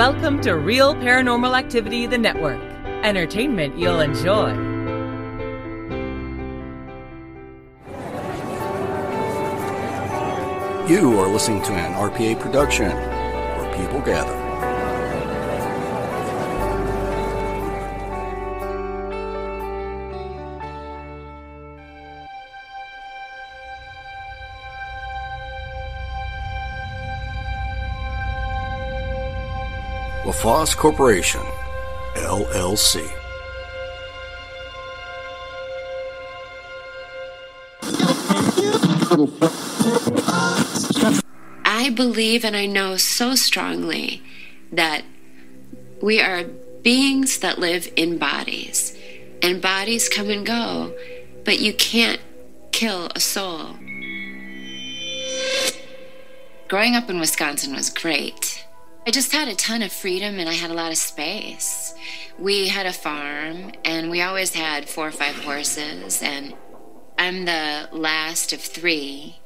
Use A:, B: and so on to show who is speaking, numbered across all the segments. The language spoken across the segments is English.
A: Welcome to Real Paranormal Activity, the network. Entertainment you'll enjoy.
B: You are listening to an RPA production where people gather. LaFosse Corporation, LLC.
C: I believe and I know so strongly that we are beings that live in bodies, and bodies come and go, but you can't kill a soul. Growing up in Wisconsin was great. I just had a ton of freedom and I had a lot of space. We had a farm and we always had four or five horses, and I'm the last of three.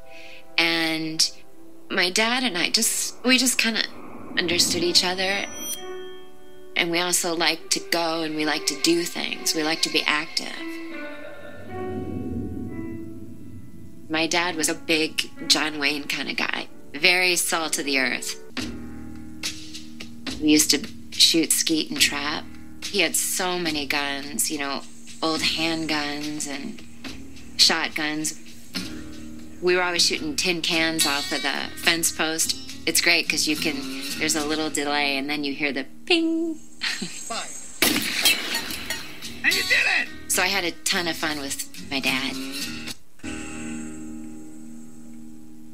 C: And my dad and I just, we just kind of understood each other. And we also like to go and we like to do things, we like to be active. My dad was a big John Wayne kind of guy, very salt of the earth. We used to shoot, skeet, and trap. He had so many guns, you know, old handguns and shotguns. We were always shooting tin cans off of the fence post. It's great because you can, there's a little delay and then you hear the ping.
D: And you did it!
C: So I had a ton of fun with my dad.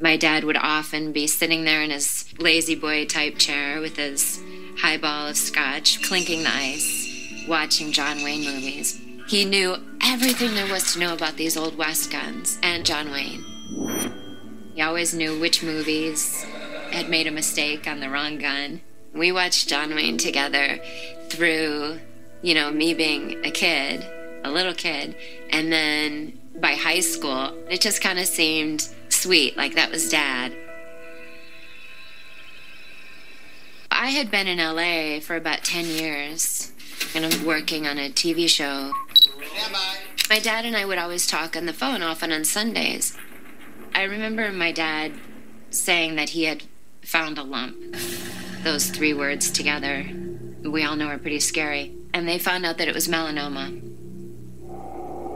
C: My dad would often be sitting there in his lazy boy type chair with his highball of scotch, clinking the ice, watching John Wayne movies. He knew everything there was to know about these old West guns and John Wayne. He always knew which movies had made a mistake on the wrong gun. We watched John Wayne together through, you know, me being a kid, a little kid, and then by high school, it just kind of seemed sweet, like that was dad. I had been in LA for about 10 years, and I'm working on a TV show. My dad and I would always talk on the phone, often on Sundays. I remember my dad saying that he had found a lump. Those three words together, we all know are pretty scary. And they found out that it was melanoma.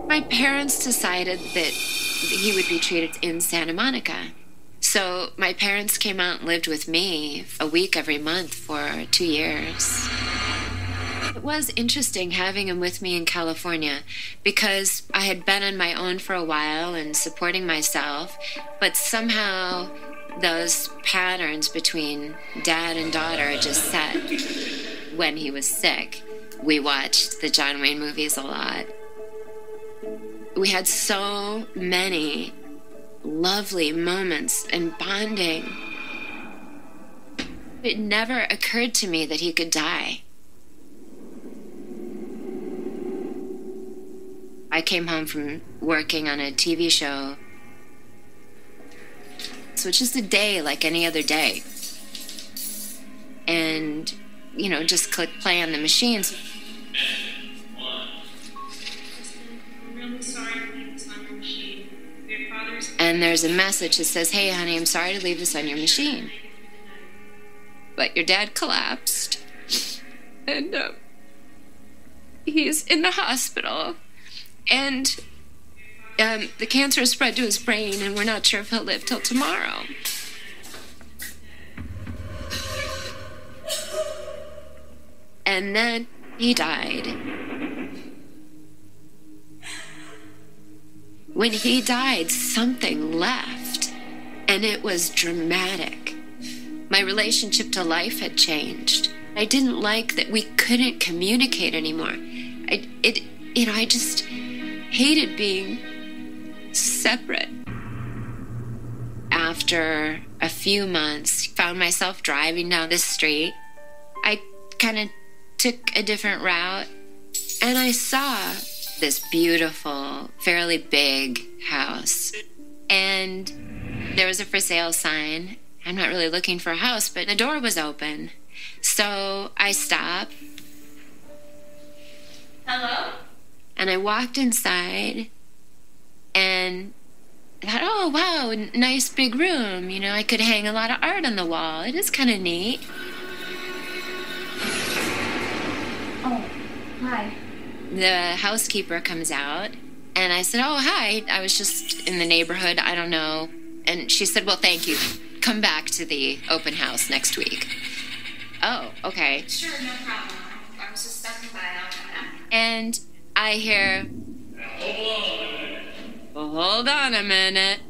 C: My parents decided that he would be treated in Santa Monica. So my parents came out and lived with me a week every month for two years. It was interesting having him with me in California because I had been on my own for a while and supporting myself, but somehow those patterns between dad and daughter just set when he was sick. We watched the John Wayne movies a lot. We had so many lovely moments and bonding. It never occurred to me that he could die. I came home from working on a TV show. So it's just a day like any other day. And, you know, just click play on the machines. And there's a message that says, Hey, honey, I'm sorry to leave this on your machine. But your dad collapsed. And uh, he's in the hospital. And um, the cancer has spread to his brain, and we're not sure if he'll live till tomorrow. And then he died. When he died, something left, and it was dramatic. My relationship to life had changed. I didn't like that we couldn't communicate anymore. I, it, know, I just hated being separate. After a few months, found myself driving down the street. I kind of took a different route, and I saw this beautiful, fairly big house. And there was a for sale sign. I'm not really looking for a house, but the door was open. So I stop
E: Hello?
C: and I walked inside and I thought, oh, wow, nice big room. You know, I could hang a lot of art on the wall. It is kind of neat.
E: Oh, hi.
C: The housekeeper comes out and I said, oh, hi. I was just in the neighborhood. I don't know. And she said, well, thank you. Come back to the open house next week. Oh, okay.
E: Sure, no problem. I was just stopping by. I'll come back.
C: And I hear, well, hold on a minute.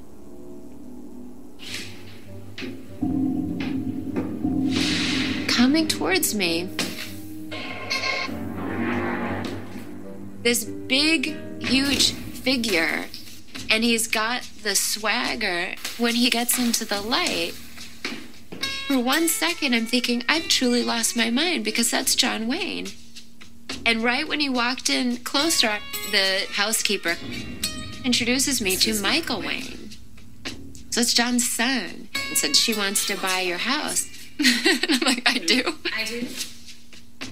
C: Coming towards me. This big, huge figure. And he's got the swagger when he gets into the light. For one second, I'm thinking, I've truly lost my mind because that's John Wayne. And right when he walked in closer, the housekeeper introduces me to Michael Wayne. So it's John's son. And said, She wants to buy your house. and I'm like, I do.
E: I do.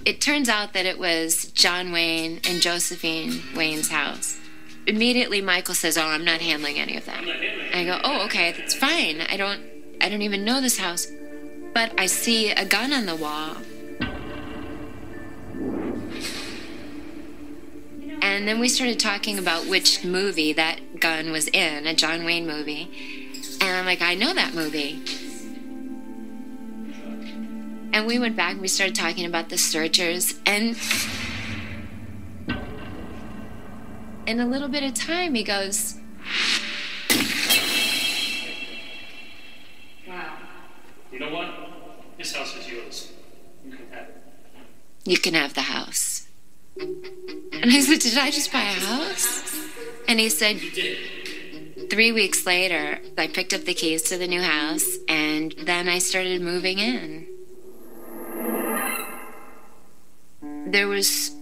C: It turns out that it was John Wayne and Josephine Wayne's house. Immediately Michael says, Oh, I'm not handling any of that. I go, Oh, okay, that's fine. I don't I don't even know this house. But I see a gun on the wall. And then we started talking about which movie that gun was in, a John Wayne movie. And I'm like, I know that movie. And we went back and we started talking about the searchers. And in a little bit of time, he goes,
E: Wow.
F: You know what? This house is yours. You can have it.
C: You can have the house. And I said, Did I just buy a house? And he said,
F: You did.
C: Three weeks later, I picked up the keys to the new house, and then I started moving in. There was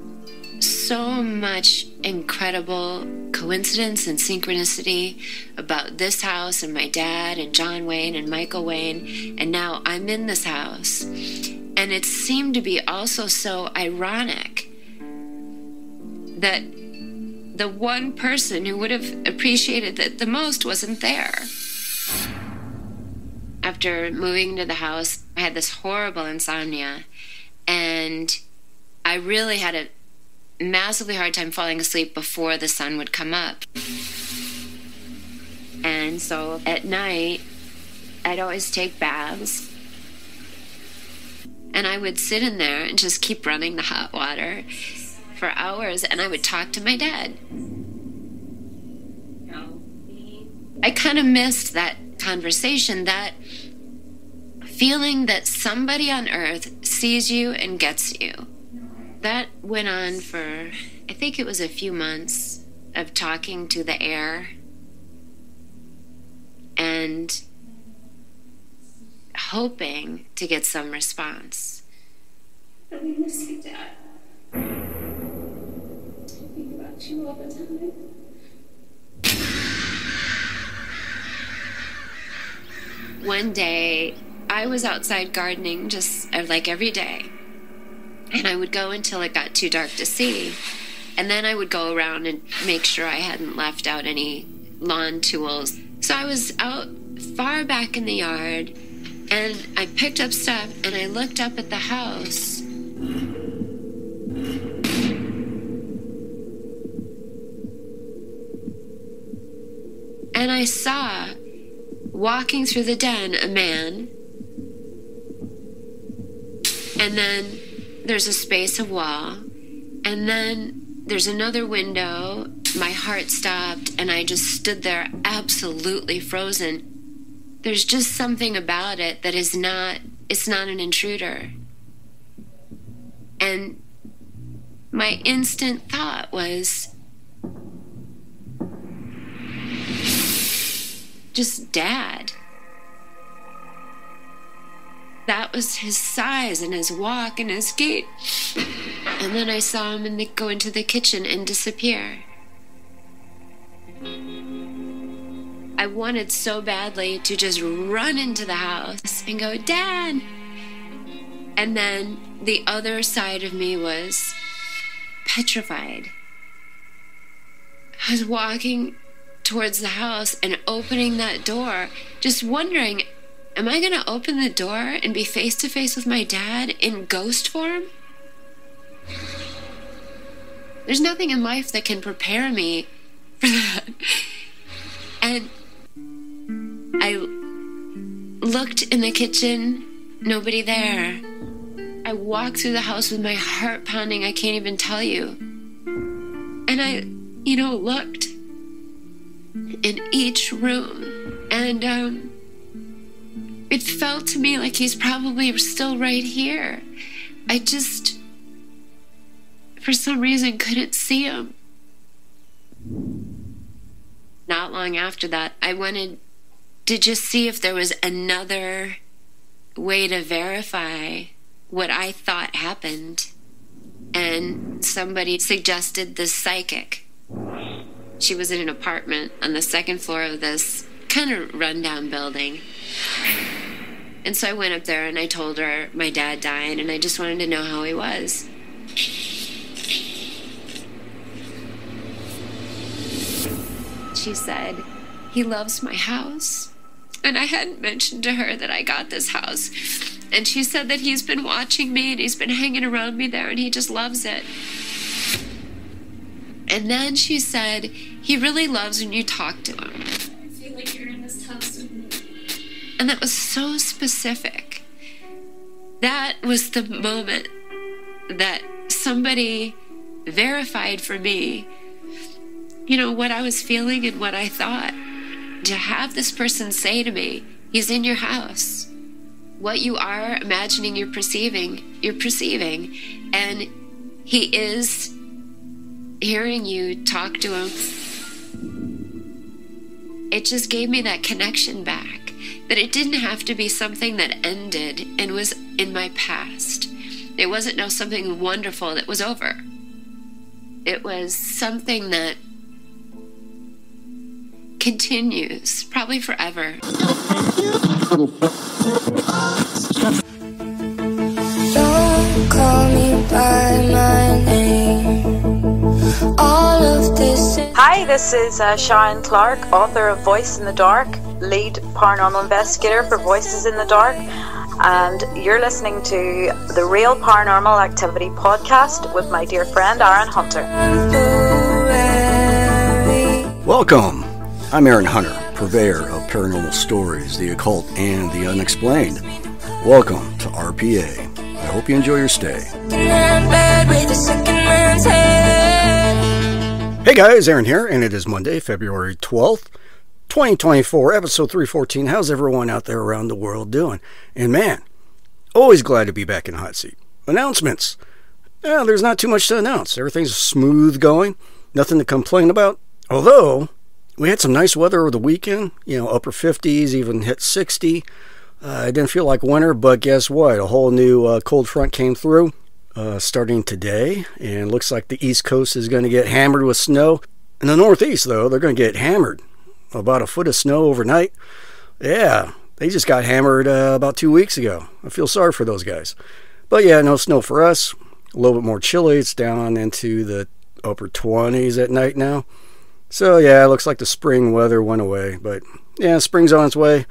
C: so much incredible coincidence and synchronicity about this house and my dad and John Wayne and Michael Wayne, and now I'm in this house. And it seemed to be also so ironic that the one person who would have appreciated it the most wasn't there. After moving to the house, I had this horrible insomnia, and I really had a massively hard time falling asleep before the sun would come up. And so at night, I'd always take baths. And I would sit in there and just keep running the hot water for hours, and I would talk to my dad. I kind of missed that conversation, that feeling that somebody on earth sees you and gets you. That went on for, I think it was a few months of talking to the air and hoping to get some response.
E: I miss you, Dad. Think about you all the time.
C: one day I was outside gardening just uh, like every day. And I would go until it got too dark to see. And then I would go around and make sure I hadn't left out any lawn tools. So I was out far back in the yard and I picked up stuff and I looked up at the house. And I saw walking through the den a man. And then there's a space of wall. And then there's another window. My heart stopped, and I just stood there absolutely frozen. There's just something about it that is not, it's not an intruder. And my instant thought was, just dad. That was his size and his walk and his gait. And then I saw him in the, go into the kitchen and disappear. I wanted so badly to just run into the house and go, Dad! And then the other side of me was petrified. I was walking towards the house and opening that door, just wondering, am I going to open the door and be face to face with my dad in ghost form? There's nothing in life that can prepare me for that. And I looked in the kitchen, nobody there. I walked through the house with my heart pounding, I can't even tell you. And I, you know, looked in each room, and um, it felt to me like he's probably still right here. I just, for some reason, couldn't see him. Not long after that, I wanted to just see if there was another way to verify what I thought happened. And somebody suggested the psychic. She was in an apartment on the second floor of this kind of rundown building. And so I went up there and I told her my dad died and I just wanted to know how he was. She said, He loves my house. And I hadn't mentioned to her that I got this house. And she said that he's been watching me and he's been hanging around me there and he just loves it. And then she said, he really loves when you talk to him. And that was so specific. That was the moment that somebody verified for me, you know, what I was feeling and what I thought. To have this person say to me, he's in your house. What you are imagining you're perceiving, you're perceiving. And he is hearing you talk to him. It just gave me that connection back. That it didn't have to be something that ended and was in my past. It wasn't now something wonderful that was over. It was something that continues, probably forever.
G: Don't call me by my name. All of this is
H: Hi, this is uh, Sharon Clark, author of Voice in the Dark, lead paranormal investigator for Voices in the Dark, and you're listening to the Real Paranormal Activity podcast with my dear friend Aaron Hunter.
B: Welcome. I'm Aaron Hunter, purveyor of paranormal stories, the occult, and the unexplained. Welcome to RPA. I hope you enjoy your stay. Hey guys, Aaron here, and it is Monday, February 12th, 2024, episode 314. How's everyone out there around the world doing? And man, always glad to be back in Hot Seat. Announcements. Yeah, there's not too much to announce. Everything's smooth going, nothing to complain about. Although, we had some nice weather over the weekend, you know, upper 50s, even hit 60. Uh, it didn't feel like winter, but guess what? A whole new uh, cold front came through uh, starting today, and looks like the East Coast is going to get hammered with snow. In the Northeast, though, they're going to get hammered. About a foot of snow overnight. Yeah, they just got hammered uh, about two weeks ago. I feel sorry for those guys. But yeah, no snow for us. A little bit more chilly. It's down into the upper 20s at night now. So yeah, it looks like the spring weather went away. But yeah, spring's on its way.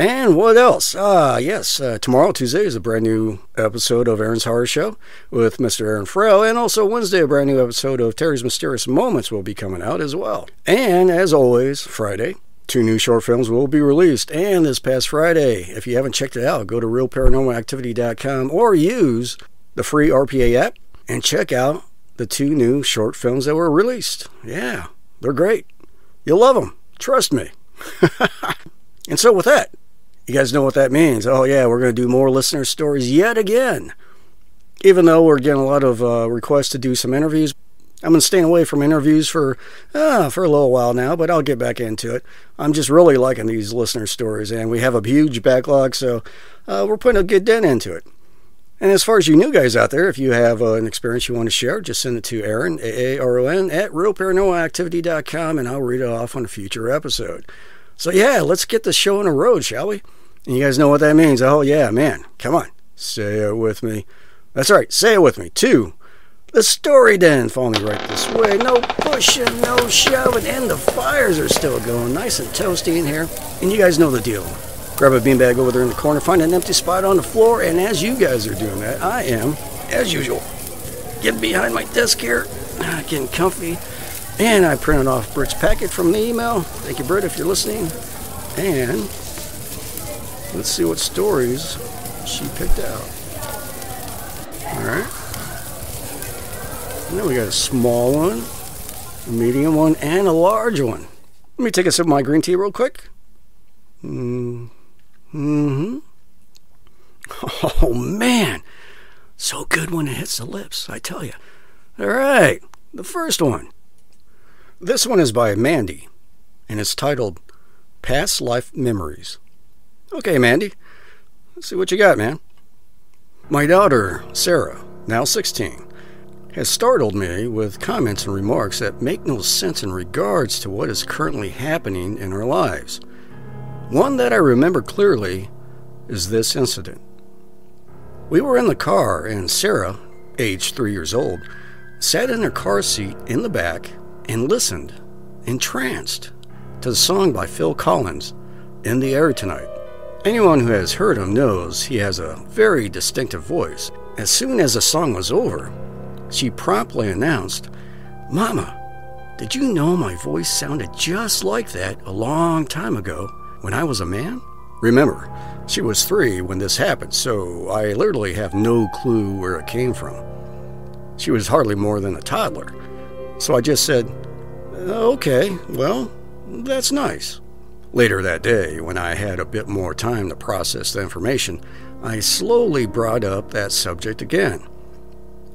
B: And what else? Ah, yes, uh, tomorrow, Tuesday, is a brand new episode of Aaron's Horror Show with Mr. Aaron Frale. And also Wednesday, a brand new episode of Terry's Mysterious Moments will be coming out as well. And as always, Friday, two new short films will be released. And this past Friday, if you haven't checked it out, go to realparanormalactivity.com or use the free RPA app and check out the two new short films that were released. Yeah, they're great. You'll love them. Trust me. and so, with that, you guys know what that means. Oh, yeah, we're going to do more listener stories yet again. Even though we're getting a lot of uh, requests to do some interviews, I'm to stay away from interviews for uh, for a little while now, but I'll get back into it. I'm just really liking these listener stories, and we have a huge backlog, so uh, we're putting a good dent into it. And as far as you new guys out there, if you have uh, an experience you want to share, just send it to Aaron, A-A-R-O-N, at realparanormalactivity.com, and I'll read it off on a future episode. So yeah, let's get the show on the road, shall we? And you guys know what that means. Oh yeah, man, come on. Say it with me. That's right, say it with me. To, the story den. Follow me right this way. No pushing, no shoving, and the fires are still going. Nice and toasty in here. And you guys know the deal. Grab a beanbag over there in the corner, find an empty spot on the floor, and as you guys are doing that, I am, as usual, getting behind my desk here, getting comfy, and I printed off Britt's packet from the email. Thank you, Britt, if you're listening. And let's see what stories she picked out. All right. And then we got a small one, a medium one, and a large one. Let me take a sip of my green tea real quick. Mm hmm. Oh, man. So good when it hits the lips, I tell you. All right, the first one. This one is by Mandy, and it's titled Past Life Memories. Okay, Mandy, let's see what you got, man. My daughter, Sarah, now 16, has startled me with comments and remarks that make no sense in regards to what is currently happening in our lives. One that I remember clearly is this incident. We were in the car, and Sarah, aged three years old, sat in her car seat in the back and listened, entranced, to the song by Phil Collins, In the Air Tonight. Anyone who has heard him knows he has a very distinctive voice. As soon as the song was over, she promptly announced, Mama, did you know my voice sounded just like that a long time ago when I was a man? Remember, she was three when this happened, so I literally have no clue where it came from. She was hardly more than a toddler. So I just said, Okay, well, that's nice. Later that day, when I had a bit more time to process the information, I slowly brought up that subject again.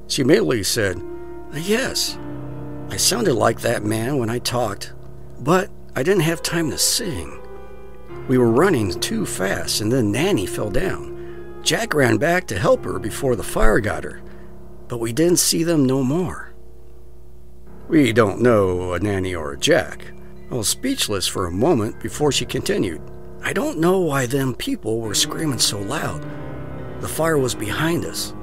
B: She immediately said, Yes, I sounded like that man when I talked, but I didn't have time to sing. We were running too fast, and then Nanny fell down. Jack ran back to help her before the fire got her, but we didn't see them no more. We don't know a Nanny or a Jack. I was speechless for a moment before she continued. I don't know why them people were screaming so loud. The fire was behind us.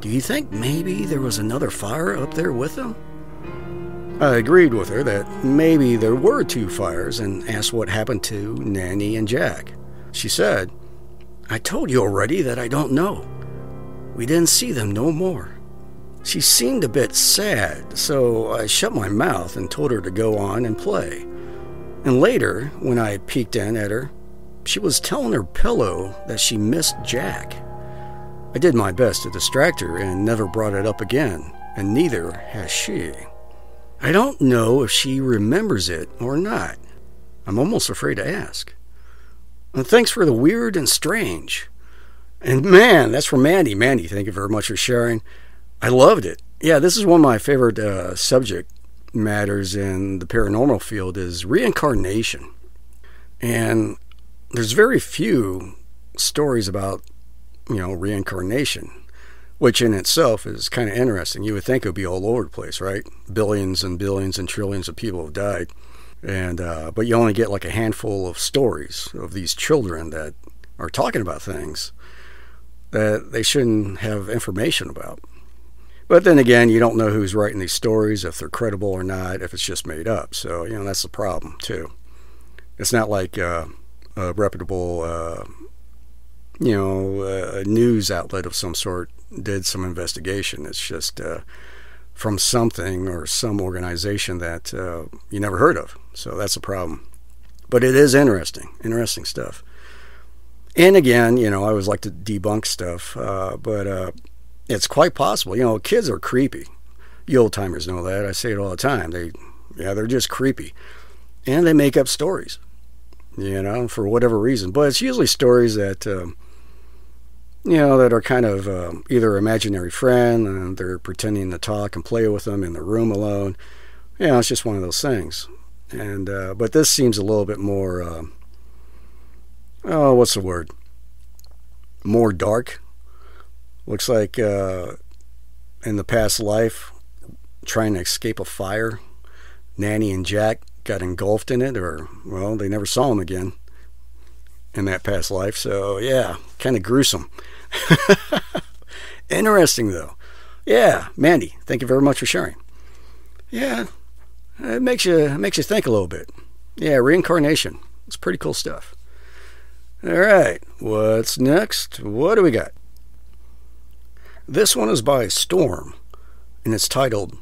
B: Do you think maybe there was another fire up there with them? I agreed with her that maybe there were two fires and asked what happened to Nanny and Jack. She said, I told you already that I don't know. We didn't see them no more. She seemed a bit sad, so I shut my mouth and told her to go on and play. And later, when I peeked in at her, she was telling her pillow that she missed Jack. I did my best to distract her and never brought it up again, and neither has she. I don't know if she remembers it or not. I'm almost afraid to ask. And thanks for the weird and strange. And man, that's from Mandy. Mandy, thank you very much for sharing. I loved it. Yeah, this is one of my favorite uh, subject matters in the paranormal field is reincarnation. And there's very few stories about, you know, reincarnation, which in itself is kind of interesting. You would think it would be all over the place, right? Billions and billions and trillions of people have died. And uh, but you only get like a handful of stories of these children that are talking about things that they shouldn't have information about. But then again, you don't know who's writing these stories, if they're credible or not, if it's just made up. So, you know, that's the problem, too. It's not like uh, a reputable, uh, you know, uh, news outlet of some sort did some investigation. It's just uh, from something or some organization that uh, you never heard of. So that's a problem. But it is interesting, interesting stuff. And again, you know, I always like to debunk stuff, uh, but it's quite possible. You know, kids are creepy. You old timers know that. I say it all the time. They, yeah, they're just creepy, and they make up stories. You know, for whatever reason. But it's usually stories that, um, you know, that are kind of um, either imaginary friend and they're pretending to talk and play with them in the room alone. You know, it's just one of those things. And uh, but this seems a little bit more. Uh, oh, what's the word? More dark Looks like uh, in the past life, trying to escape a fire, Nanny and Jack got engulfed in it, or, well, they never saw him again. in that past life. So, yeah, kind of gruesome. Interesting, though. Yeah, Mandy, thank you very much for sharing. Yeah, it makes you it makes you think a little bit. Yeah, reincarnation. It's pretty cool stuff. All right, what's next? What do we got? This one is by Storm, and it's titled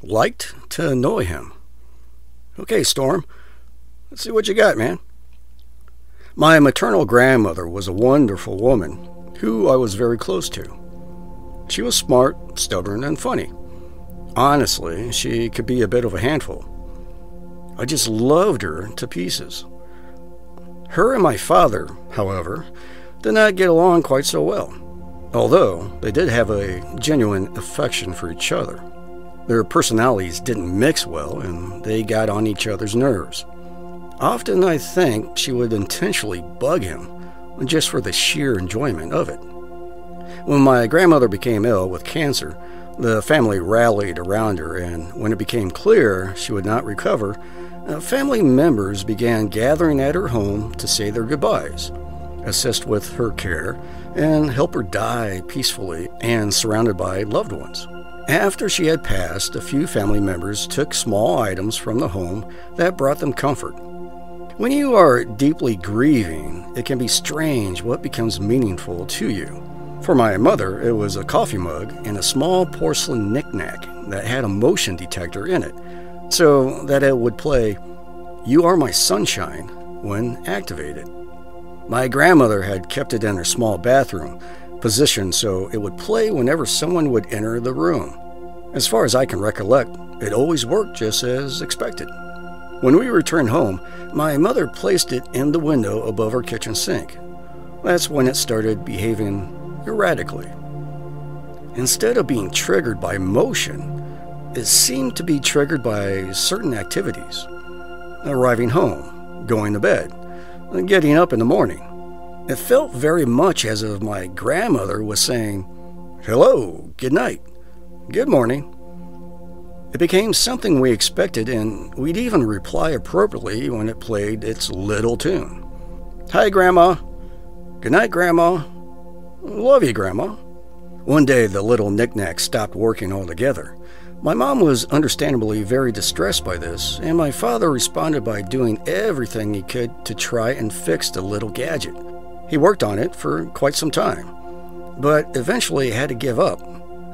B: Liked to Annoy Him. Okay, Storm, let's see what you got, man. My maternal grandmother was a wonderful woman who I was very close to. She was smart, stubborn, and funny. Honestly, she could be a bit of a handful. I just loved her to pieces. Her and my father, however, did not get along quite so well, although they did have a genuine affection for each other. Their personalities didn't mix well, and they got on each other's nerves. Often I think she would intentionally bug him just for the sheer enjoyment of it. When my grandmother became ill with cancer, the family rallied around her, and when it became clear she would not recover, uh, family members began gathering at her home to say their goodbyes, assist with her care, and help her die peacefully and surrounded by loved ones. After she had passed, a few family members took small items from the home that brought them comfort. When you are deeply grieving, it can be strange what becomes meaningful to you. For my mother, it was a coffee mug and a small porcelain knickknack that had a motion detector in it, so that it would play You Are My Sunshine when activated. My grandmother had kept it in her small bathroom, positioned so it would play whenever someone would enter the room. As far as I can recollect, it always worked just as expected. When we returned home, my mother placed it in the window above her kitchen sink. That's when it started behaving erratically. Instead of being triggered by motion, it seemed to be triggered by certain activities. Arriving home, going to bed, getting up in the morning. It felt very much as if my grandmother was saying, Hello, good night, good morning, it became something we expected, and we'd even reply appropriately when it played its little tune. Hi, Grandma. Good night, Grandma. Love you, Grandma. One day, the little knickknack stopped working altogether. My mom was understandably very distressed by this, and my father responded by doing everything he could to try and fix the little gadget. He worked on it for quite some time, but eventually had to give up,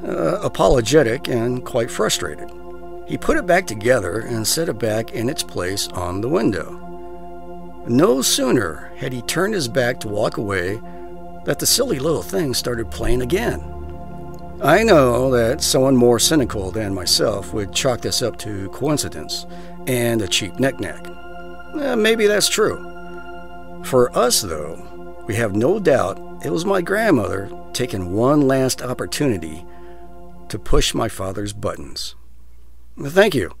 B: uh, apologetic and quite frustrated. He put it back together and set it back in its place on the window. No sooner had he turned his back to walk away that the silly little thing started playing again. I know that someone more cynical than myself would chalk this up to coincidence and a cheap knickknack. Eh, maybe that's true. For us, though, we have no doubt it was my grandmother taking one last opportunity to push my father's buttons. Thank you.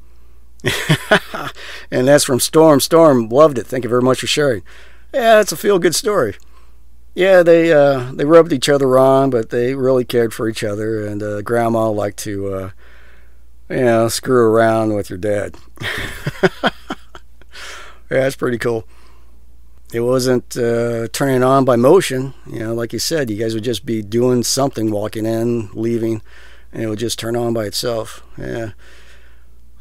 B: and that's from Storm. Storm loved it. Thank you very much for sharing. Yeah, it's a feel good story. Yeah, they uh, they rubbed each other wrong, but they really cared for each other. And uh, Grandma liked to, uh, you know, screw around with your dad. yeah, that's pretty cool. It wasn't uh, turning on by motion. You know, like you said, you guys would just be doing something, walking in, leaving, and it would just turn on by itself. Yeah.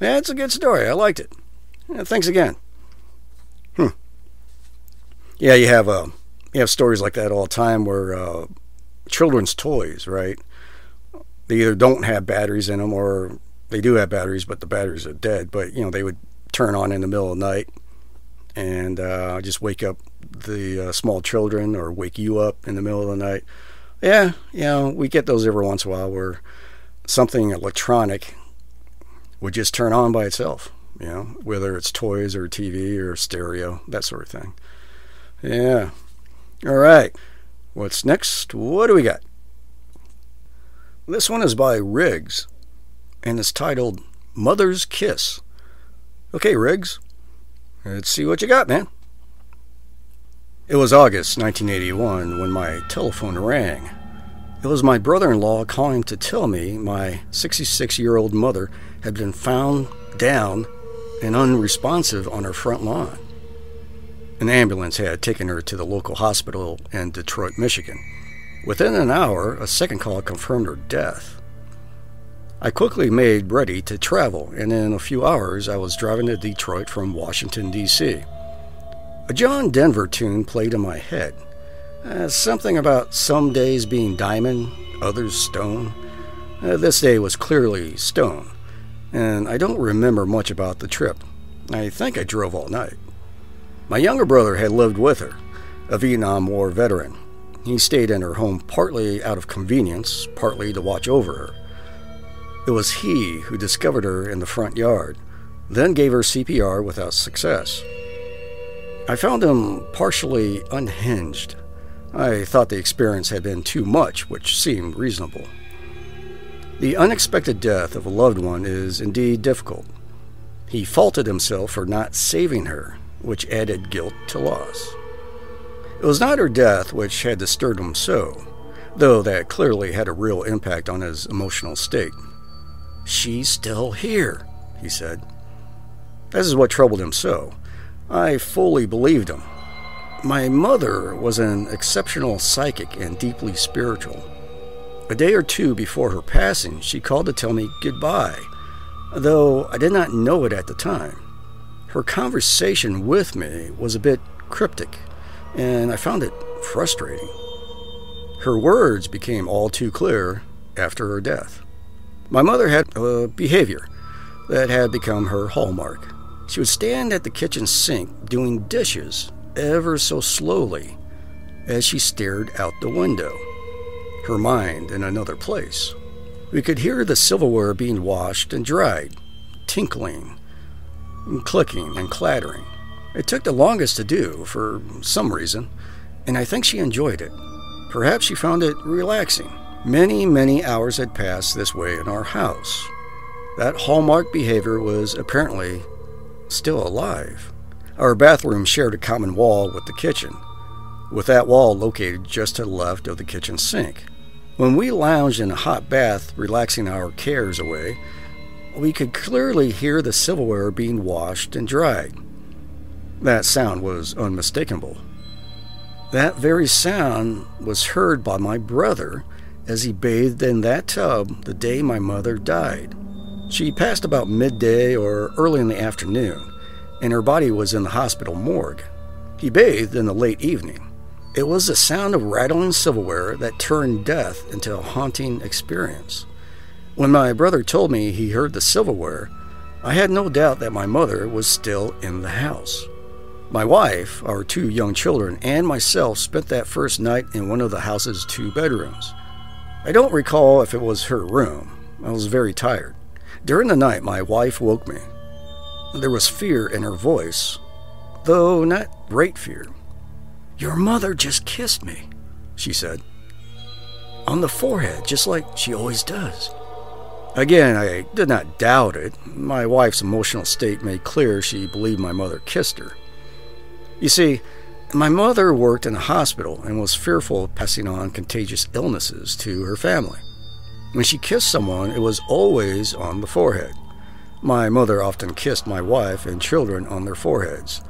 B: Yeah, it's a good story. I liked it. Yeah, thanks again. Hmm. Yeah, you have uh, you have stories like that all the time where uh, children's toys, right? They either don't have batteries in them or they do have batteries, but the batteries are dead. But you know, they would turn on in the middle of the night and uh, just wake up the uh, small children or wake you up in the middle of the night. Yeah, you know, we get those every once in a while where something electronic would just turn on by itself, you know, whether it's toys or TV or stereo, that sort of thing. Yeah. All right. What's next? What do we got? This one is by Riggs and it's titled Mother's Kiss. Okay, Riggs, let's see what you got, man. It was August 1981 when my telephone rang. It was my brother in law calling to tell me my 66 year old mother had been found down and unresponsive on her front lawn. An ambulance had taken her to the local hospital in Detroit, Michigan. Within an hour, a second call confirmed her death. I quickly made ready to travel, and in a few hours I was driving to Detroit from Washington, D.C. A John Denver tune played in my head. Uh, something about some days being diamond, others stone. Uh, this day was clearly stone, and I don't remember much about the trip. I think I drove all night. My younger brother had lived with her, a Vietnam War veteran. He stayed in her home partly out of convenience, partly to watch over her. It was he who discovered her in the front yard, then gave her CPR without success. I found him partially unhinged. I thought the experience had been too much, which seemed reasonable. The unexpected death of a loved one is indeed difficult. He faulted himself for not saving her, which added guilt to loss. It was not her death which had disturbed him so, though that clearly had a real impact on his emotional state. She's still here, he said. This is what troubled him so. I fully believed him. My mother was an exceptional psychic and deeply spiritual. A day or two before her passing, she called to tell me goodbye, though I did not know it at the time. Her conversation with me was a bit cryptic, and I found it frustrating. Her words became all too clear after her death. My mother had a behavior that had become her hallmark. She would stand at the kitchen sink doing dishes ever so slowly as she stared out the window, her mind in another place. We could hear the silverware being washed and dried, tinkling clicking and clattering. It took the longest to do for some reason, and I think she enjoyed it. Perhaps she found it relaxing. Many, many hours had passed this way in our house. That hallmark behavior was apparently still alive. Our bathroom shared a common wall with the kitchen, with that wall located just to the left of the kitchen sink. When we lounged in a hot bath, relaxing our cares away, we could clearly hear the silverware being washed and dried. That sound was unmistakable. That very sound was heard by my brother as he bathed in that tub the day my mother died. She passed about midday or early in the afternoon, and her body was in the hospital morgue. He bathed in the late evening. It was the sound of rattling silverware that turned death into a haunting experience. When my brother told me he heard the silverware, I had no doubt that my mother was still in the house. My wife, our two young children, and myself spent that first night in one of the house's two bedrooms. I don't recall if it was her room. I was very tired. During the night, my wife woke me. There was fear in her voice, though not great fear. Your mother just kissed me, she said. On the forehead, just like she always does. Again, I did not doubt it. My wife's emotional state made clear she believed my mother kissed her. You see, my mother worked in a hospital and was fearful of passing on contagious illnesses to her family. When she kissed someone, it was always on the forehead. My mother often kissed my wife and children on their foreheads.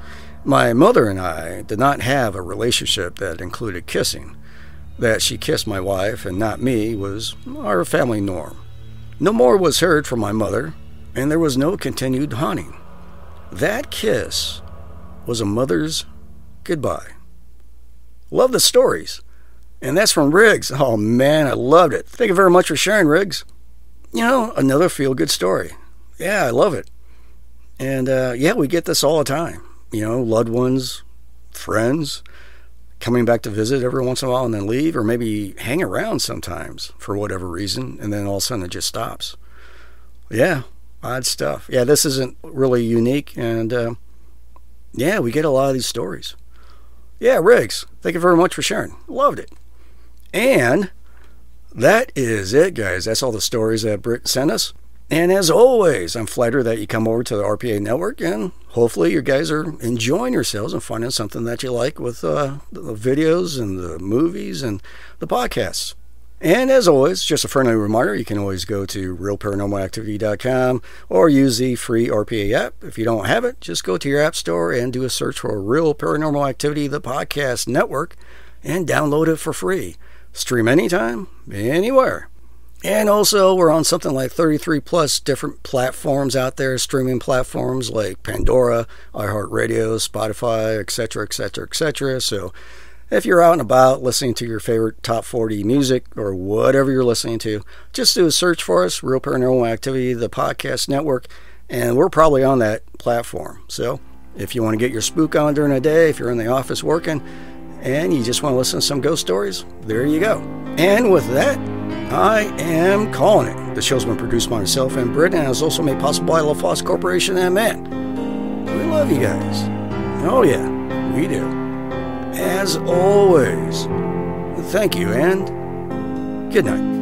B: My mother and I did not have a relationship that included kissing. That she kissed my wife and not me was our family norm. No more was heard from my mother, and there was no continued haunting. That kiss was a mother's goodbye. Love the stories. And that's from Riggs. Oh man, I loved it. Thank you very much for sharing, Riggs. You know, another feel good story. Yeah, I love it. And uh, yeah, we get this all the time. You know, loved ones, friends, coming back to visit every once in a while and then leave, or maybe hang around sometimes for whatever reason, and then all of a sudden it just stops. Yeah, odd stuff. Yeah, this isn't really unique, and uh, yeah, we get a lot of these stories. Yeah, Riggs, thank you very much for sharing. Loved it. And that is it, guys. That's all the stories that Britt sent us. And as always, I'm flattered that you come over to the RPA network and hopefully you guys are enjoying yourselves and finding something that you like with uh, the videos and the movies and the podcasts. And as always, just a friendly reminder, you can always go to realparanormalactivity.com or use the free RPA app. If you don't have it, just go to your app store and do a search for Real Paranormal Activity, the podcast network, and download it for free. Stream anytime, anywhere. And also, we're on something like 33 plus different platforms out there, streaming platforms like Pandora, iHeartRadio, Spotify, etc., etc., etc. So, if you're out and about listening to your favorite top 40 music or whatever you're listening to, just do a search for us, Real Paranormal Activity, the podcast network, and we're probably on that platform. So if you want to get your spook on during the day, if you're in the office working, and you just want to listen to some ghost stories, there you go. And with that, I am calling it. The show's been produced by myself and Britt, and is also made possible by LaFosse Corporation and man. We love you guys. Oh, yeah, we do as always, thank you and good night.